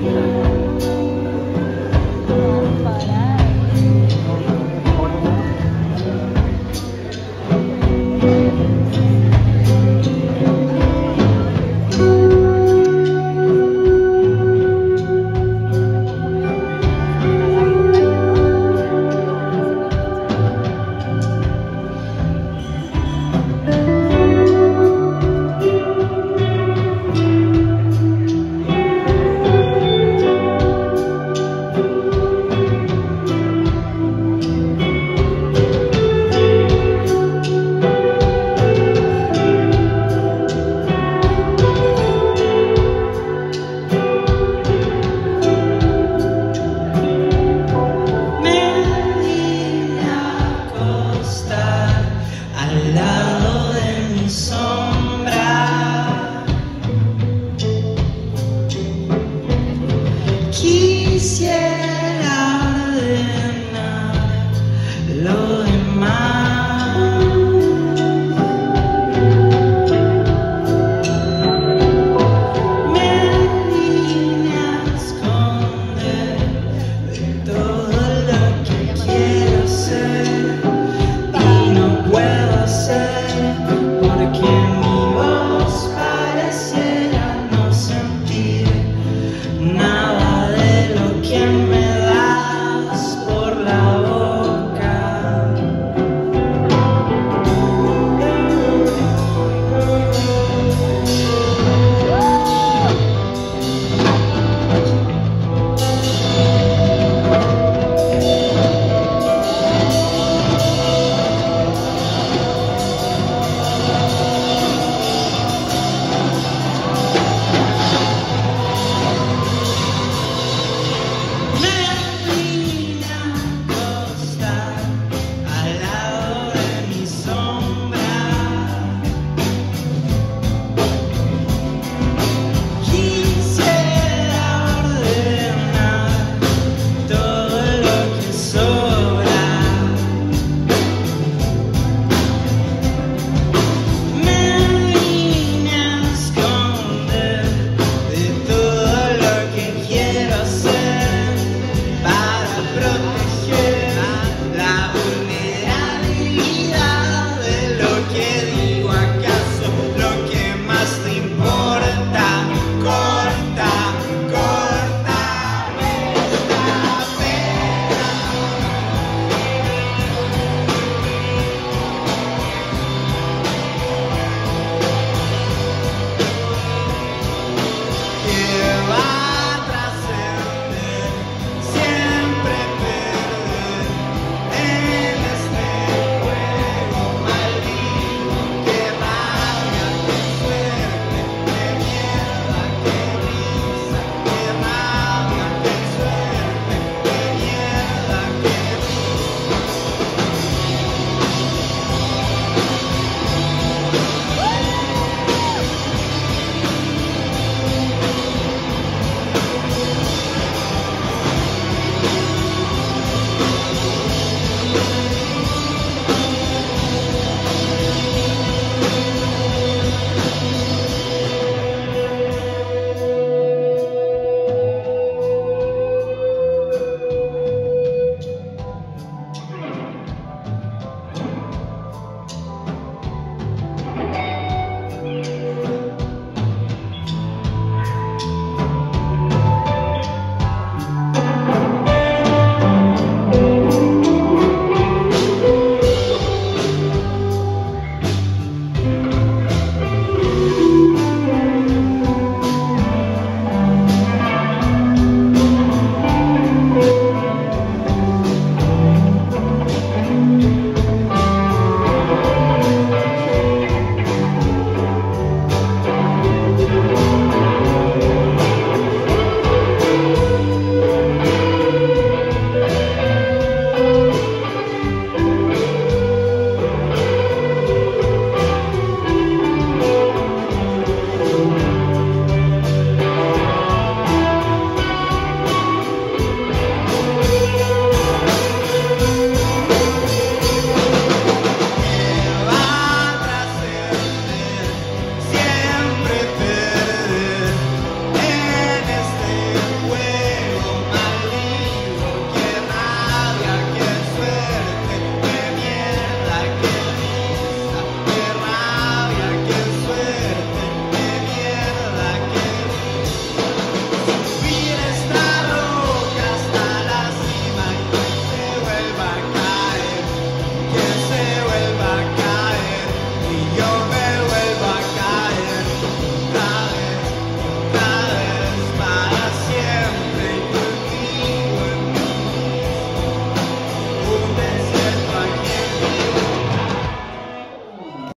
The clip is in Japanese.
うん。love.